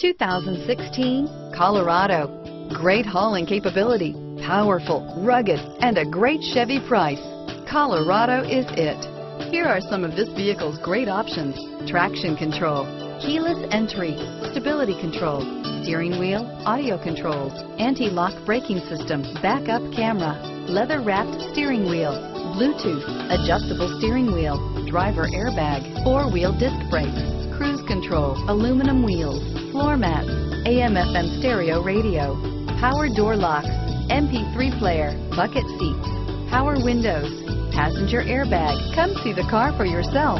2016 Colorado. Great hauling capability, powerful, rugged, and a great Chevy price. Colorado is it. Here are some of this vehicle's great options. Traction control, keyless entry, stability control, steering wheel, audio controls, anti-lock braking system, backup camera, leather wrapped steering wheel, Bluetooth, adjustable steering wheel, driver airbag, four-wheel disc brakes, cruise control, aluminum wheels, floor mats, AM FM stereo radio, power door locks, MP3 player, bucket seats, power windows, passenger airbag. Come see the car for yourself.